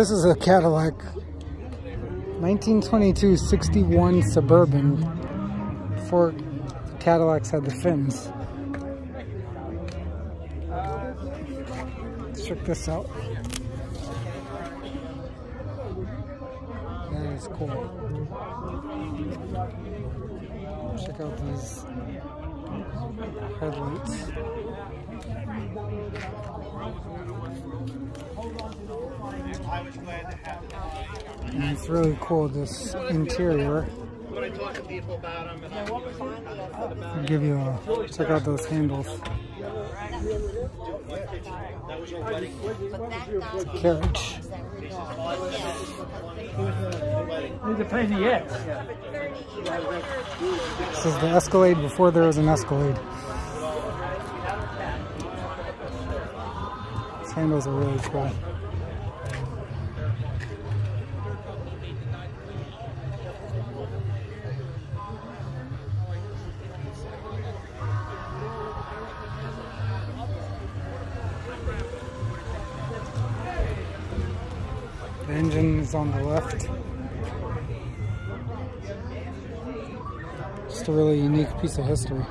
This is a Cadillac 1922 61 Suburban before Cadillacs had the fins. Let's check this out. That is cool. Check out these headlights. And it's really cool, this interior. I'll give you a, check out those handles. Carriage. Need pain in the. This is the Escalade before there was an Escalade. These handles are really cool. The engine is on the left. Just a really unique piece of history.